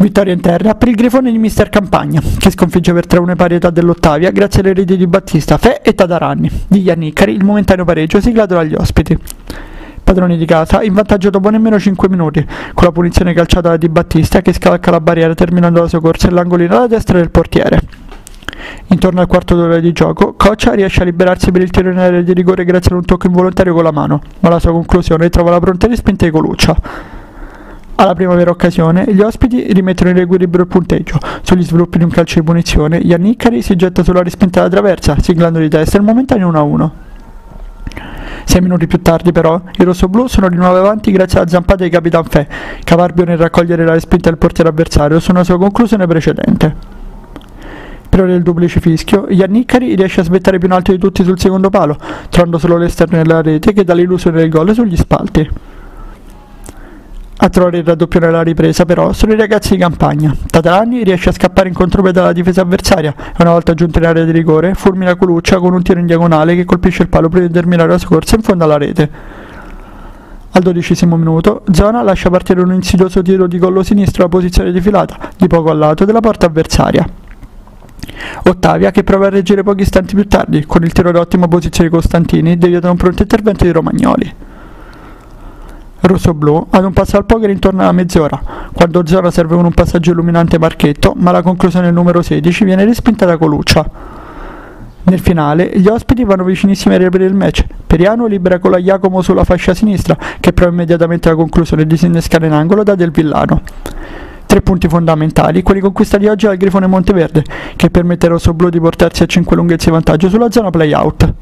Vittoria interna per il grifone di Mister Campagna, che sconfigge per 3-1 parità dell'Ottavia grazie alle reti di Battista, Fe e Tadaranni. Di Ianniccari il momentaneo pareggio siglato dagli ospiti. Padroni di casa in vantaggio dopo nemmeno 5 minuti, con la punizione calciata da Di Battista che scalca la barriera terminando la sua corsa nell'angolino alla destra del portiere. Intorno al quarto d'ora di gioco, Coccia riesce a liberarsi per il tiro in area di rigore grazie ad un tocco involontario con la mano, ma la sua conclusione trova la pronta respinta di Coluccia. Alla prima vera occasione, gli ospiti rimettono in equilibrio il punteggio. Sugli sviluppi di un calcio di punizione, Ianniccari si getta sulla respinta della traversa, siglando di testa il momentaneo 1-1. Sei minuti più tardi, però, i rossoblù sono di nuovo avanti grazie alla zampata di Capitan Fe, caparbio nel raccogliere la respinta del portiere avversario su una sua conclusione precedente. Per ora del duplice fischio, Ianniccari riesce a svettare più in alto di tutti sul secondo palo, trovando solo l'esterno della rete che dà l'illusione del gol sugli spalti. A trovare il raddoppio nella ripresa, però, sono i ragazzi di campagna. Tatarani riesce a scappare in contropiede dalla difesa avversaria e una volta giunto in area di rigore, fulmina Coluccia con un tiro in diagonale che colpisce il palo prima di terminare la scorsa in fondo alla rete. Al dodicesimo minuto, Zona lascia partire un insidioso tiro di collo sinistro alla posizione di filata, di poco a lato della porta avversaria. Ottavia che prova a reggere pochi istanti più tardi, con il tiro d'ottima posizione di Costantini, deviato da un pronto intervento di Romagnoli. Rosso-blu ad un passo al poker intorno alla mezz'ora, quando Zora serve con un passaggio illuminante Marchetto, ma la conclusione numero 16 viene respinta da Coluccia. Nel finale, gli ospiti vanno vicinissimi a riaprire il match. Periano libera con la Iacomo sulla fascia sinistra, che prova immediatamente la conclusione di disinnescare in angolo da Del Villano. Tre punti fondamentali, quelli conquistati oggi dal Grifone Monteverde, che permette ai rossoblù di portarsi a 5 lunghezze di vantaggio sulla zona play-out.